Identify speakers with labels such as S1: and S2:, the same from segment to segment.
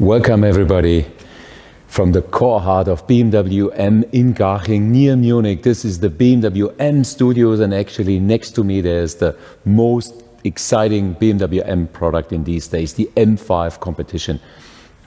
S1: Welcome everybody from the core heart of BMW M in Garching near Munich. This is the BMW M studios and actually next to me there's the most exciting BMW M product in these days, the M5 competition.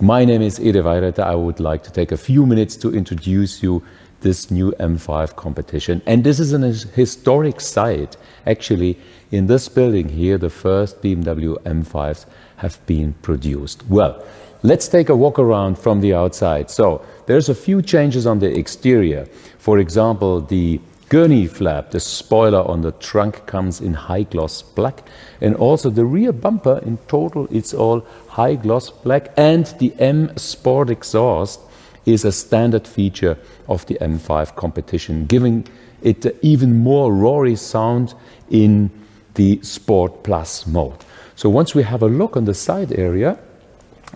S1: My name is Ede Weireter. I would like to take a few minutes to introduce you this new M5 competition. And this is an historic site. Actually, in this building here, the first BMW M5s have been produced. Well, Let's take a walk around from the outside. So there's a few changes on the exterior. For example, the gurney flap, the spoiler on the trunk comes in high gloss black. And also the rear bumper in total, it's all high gloss black. And the M Sport exhaust is a standard feature of the M5 competition, giving it even more roary sound in the Sport Plus mode. So once we have a look on the side area,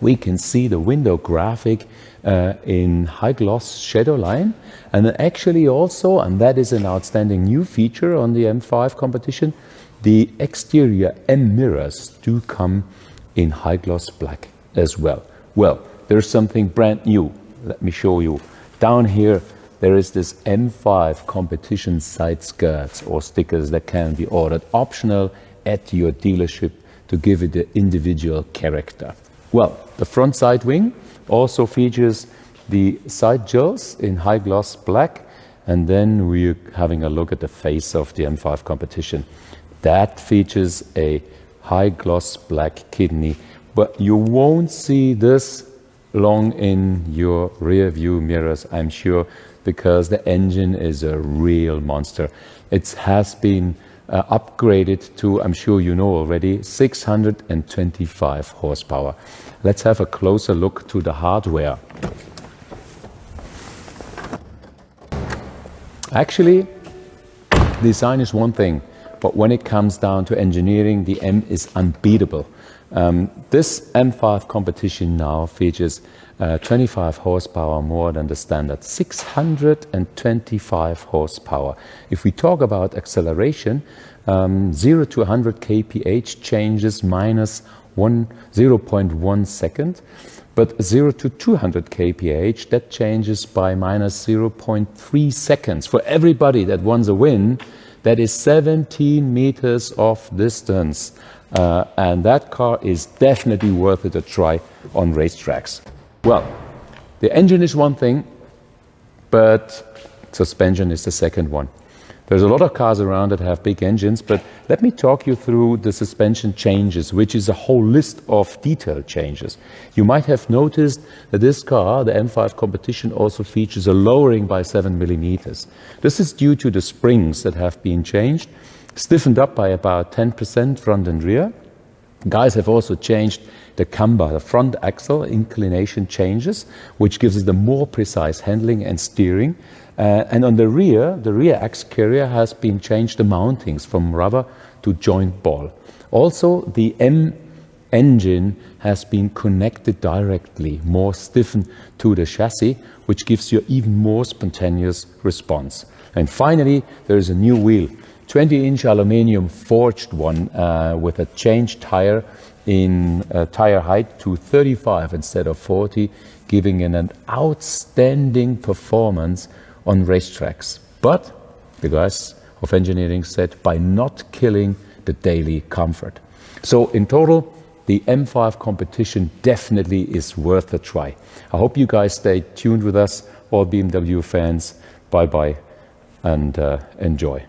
S1: we can see the window graphic uh, in high gloss shadow line and actually also and that is an outstanding new feature on the M5 competition the exterior M mirrors do come in high gloss black as well. Well there's something brand new let me show you. Down here there is this M5 competition side skirts or stickers that can be ordered optional at your dealership to give it the individual character well, the front side wing also features the side gills in high gloss black, and then we're having a look at the face of the M5 competition. That features a high gloss black kidney, but you won't see this long in your rear view mirrors, I'm sure, because the engine is a real monster. It has been uh, upgraded to, I'm sure you know already, 625 horsepower. Let's have a closer look to the hardware. Actually, design is one thing, but when it comes down to engineering, the M is unbeatable. Um, this M5 competition now features uh, 25 horsepower more than the standard, 625 horsepower. If we talk about acceleration, um, 0 to 100 kph changes minus 0.1 second, but 0 to 200 kph, that changes by minus 0.3 seconds. For everybody that wants a win, that is 17 meters of distance. Uh, and that car is definitely worth it a try on racetracks. Well, the engine is one thing, but suspension is the second one. There's a lot of cars around that have big engines, but let me talk you through the suspension changes, which is a whole list of detailed changes. You might have noticed that this car, the M5 Competition, also features a lowering by 7 millimeters. This is due to the springs that have been changed, stiffened up by about 10% front and rear. Guys have also changed the camber, the front axle inclination changes, which gives it a more precise handling and steering. Uh, and on the rear, the rear axle carrier has been changed the mountings from rubber to joint ball. Also, the M engine has been connected directly, more stiffened to the chassis, which gives you even more spontaneous response. And finally, there is a new wheel, 20-inch aluminium forged one uh, with a changed tire in uh, tire height to 35 instead of 40, giving an outstanding performance on racetracks. But the guys of engineering said by not killing the daily comfort. So in total, the M5 competition definitely is worth a try. I hope you guys stay tuned with us, all BMW fans. Bye bye and uh, enjoy.